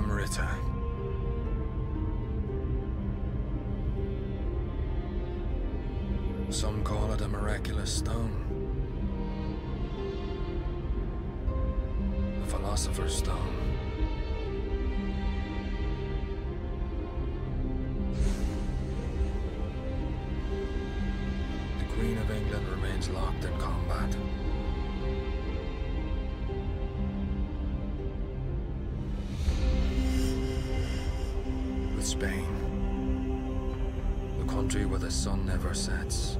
Ritter. Some call it a miraculous stone. A philosopher's stone. The Queen of England remains locked in country where the sun never sets.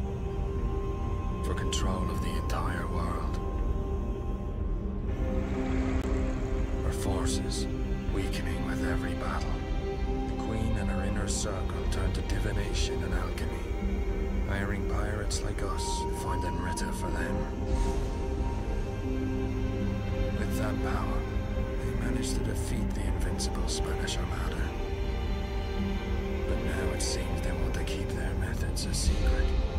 For control of the entire world. Her forces weakening with every battle. The Queen and her inner circle turn to divination and alchemy. Hiring pirates like us, finding Ritter for them. With that power, they managed to defeat the invincible Spanish Armada. But now it seems methods a secret.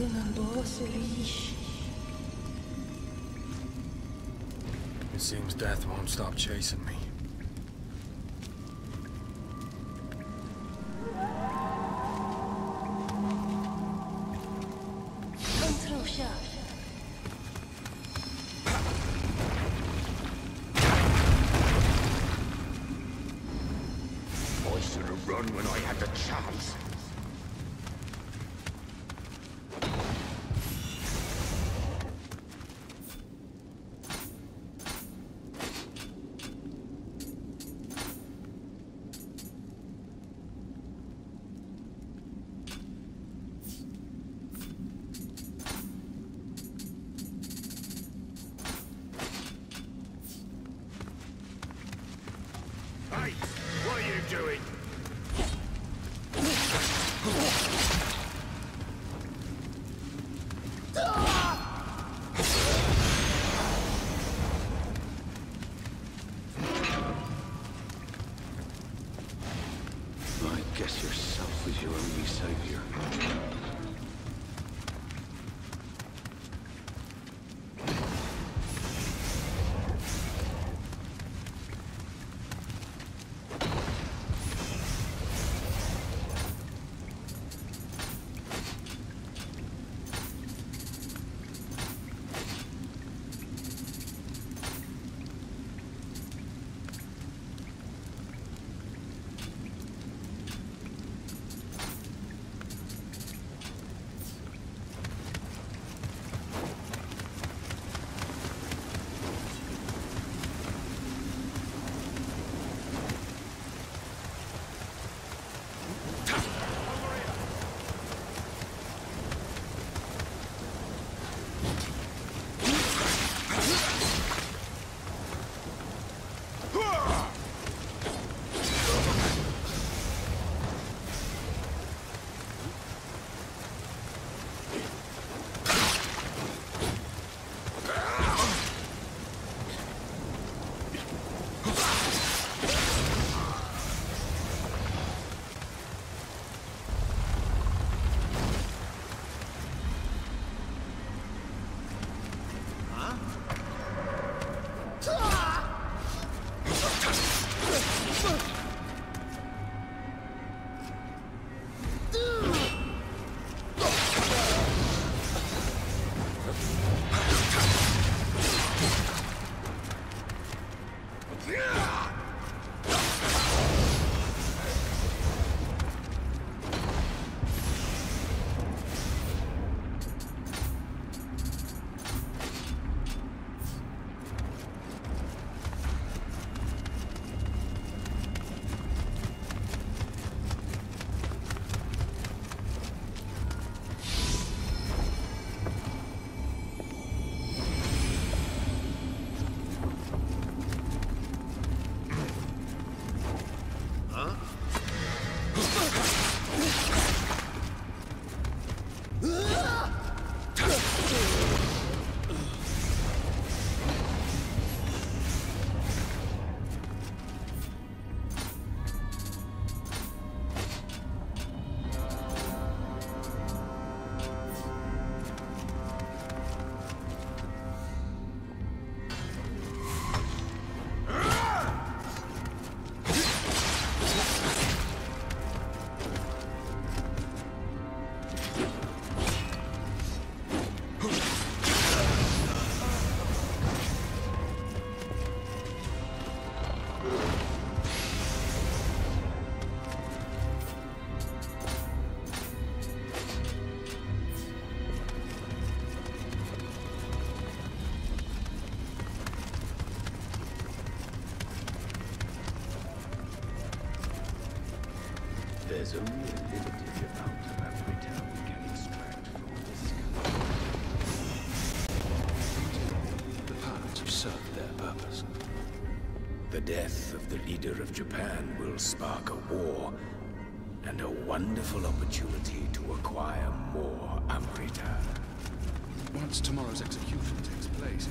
It seems death won't stop chasing me. There's only a limited amount of Amrita we can extract from this The pirates have served their purpose. The death of the leader of Japan will spark a war, and a wonderful opportunity to acquire more Amrita. Once tomorrow's execution takes place,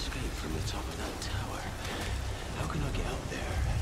escape from the top of that tower. How can I get up there?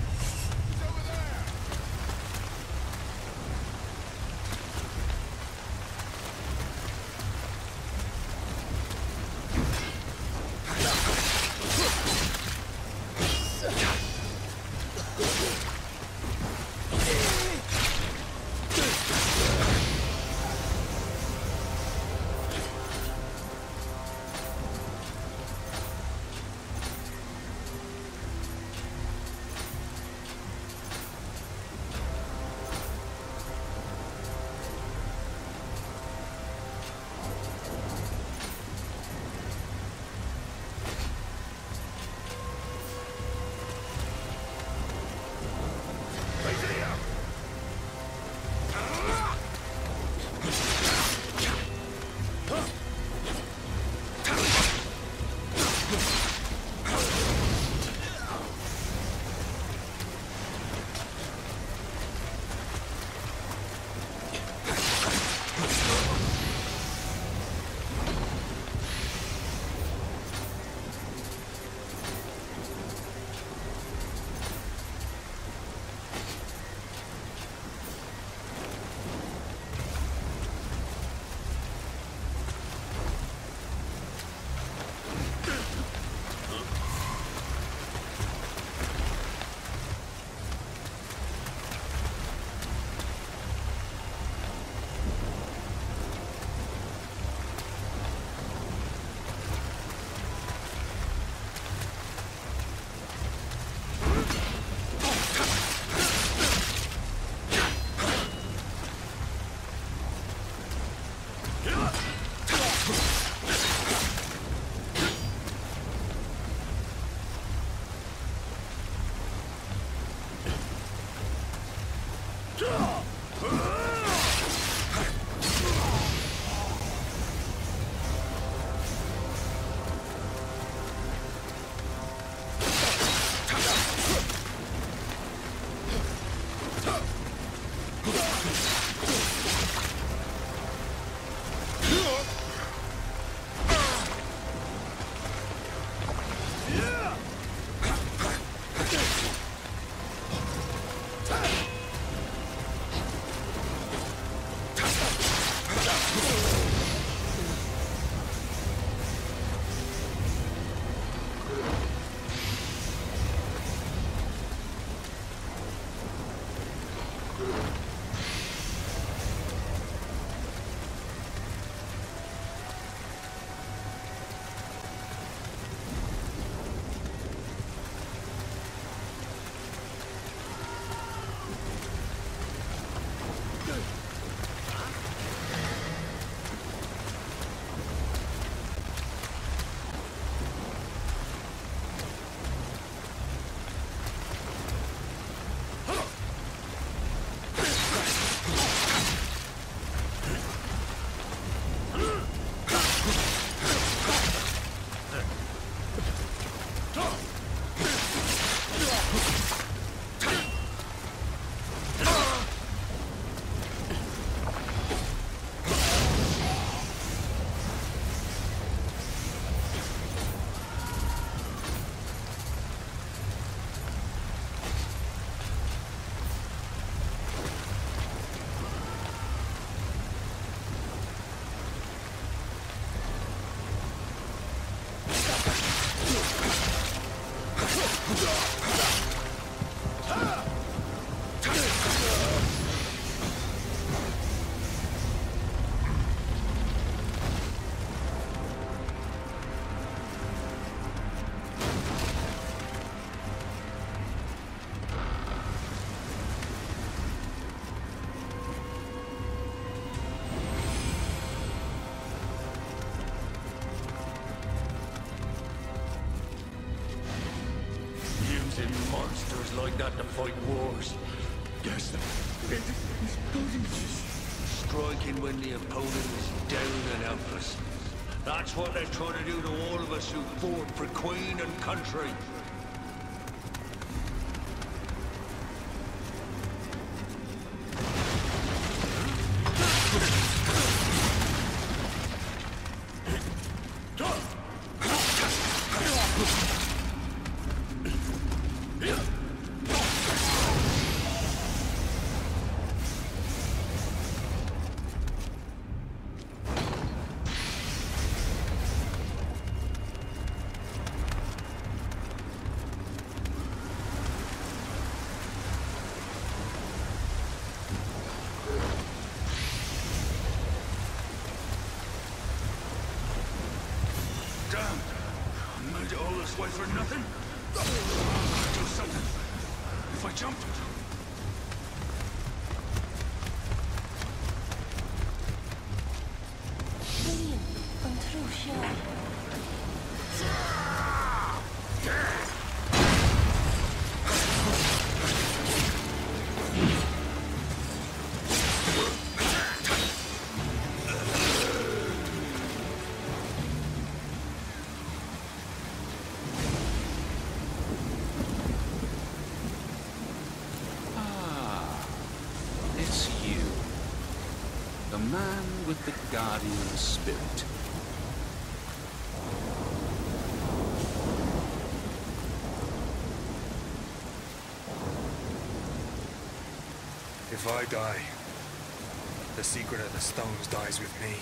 Monsters that to fight wars. Yes, it, it's bloody Striking when the opponent is down and helpless. That's what they're trying to do to all of us who fought for Queen and country. Guardian spirit. If I die, the secret of the stones dies with me.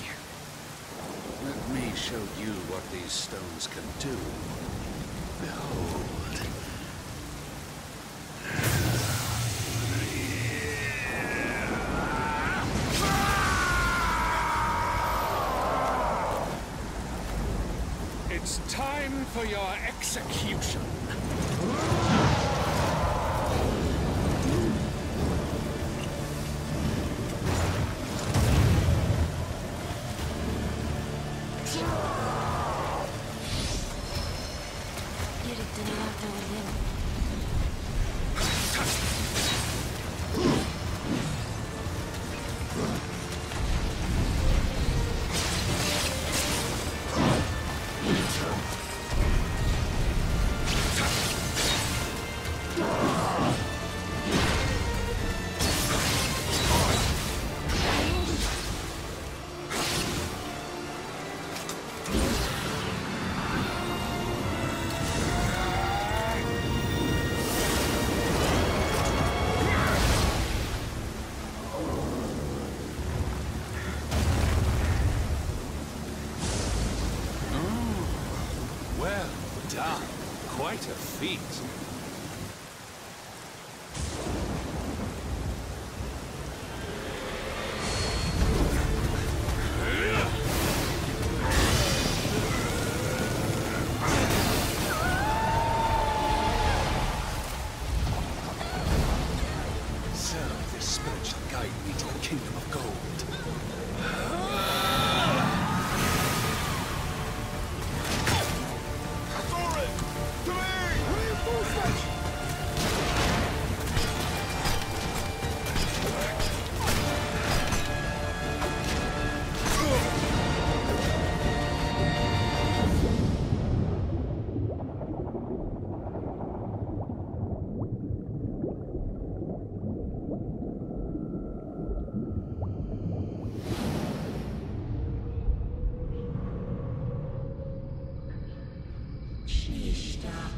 Let me show you what these stones can do. Behold. For your execution.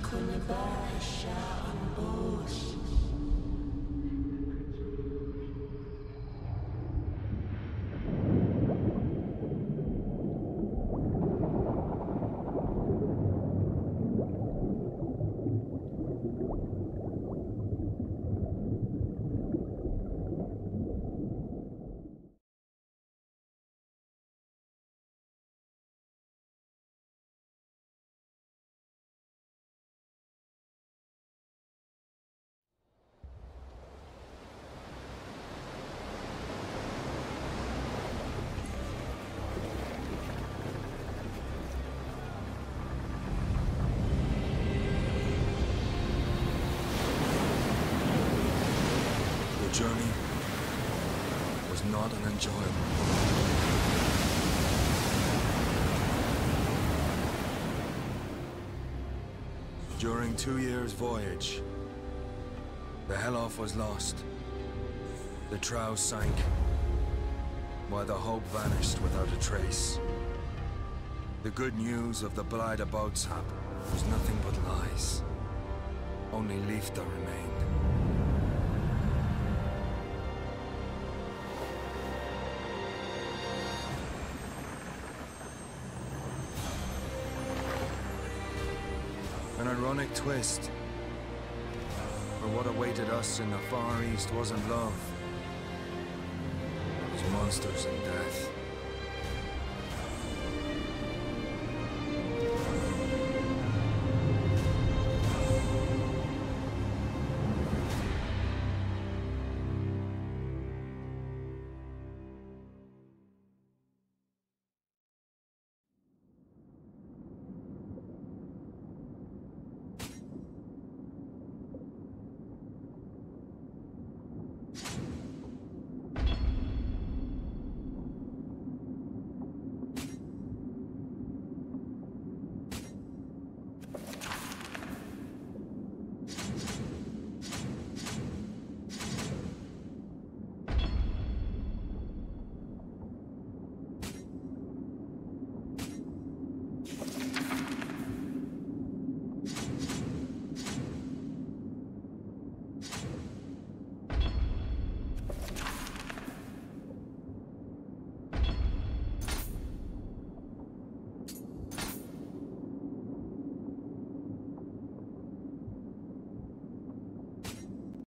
Shishta kunabasha ambos. The journey was not an enjoyable. During two years' voyage, the Geloof was lost. The Trouw sank, while the hope vanished without a trace. The good news of the Blijde Boodschap was nothing but lies. Only Liefde remained. Ironic twist. For what awaited us in the Far East wasn't love. It was monsters and death.